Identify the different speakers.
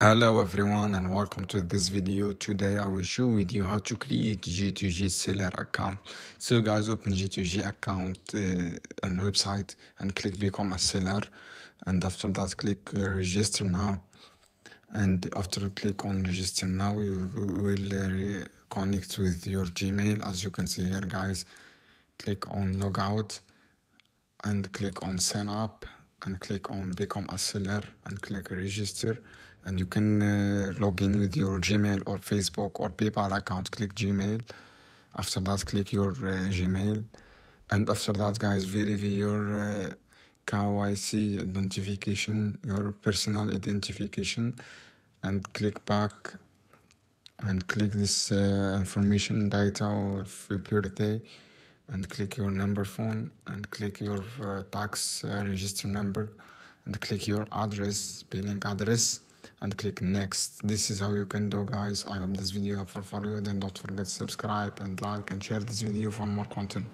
Speaker 1: Hello everyone and welcome to this video. Today I will show with you how to create G2G seller account. So guys open G2G account uh, and website and click become a seller and after that click uh, register now and after click on register now you will uh, connect with your Gmail as you can see here guys. Click on logout and click on sign up and click on become a seller and click register. And you can uh, log in with your gmail or facebook or paypal account. Click gmail. After that click your uh, gmail. And after that guys verify your uh, KYC identification your personal identification. And click back and click this uh, information data of your birthday and click your number phone and click your uh, tax uh, register number and click your address billing address and click next. This is how you can do guys. I hope this video helpful for you. Then don't forget to subscribe and like and share this video for more content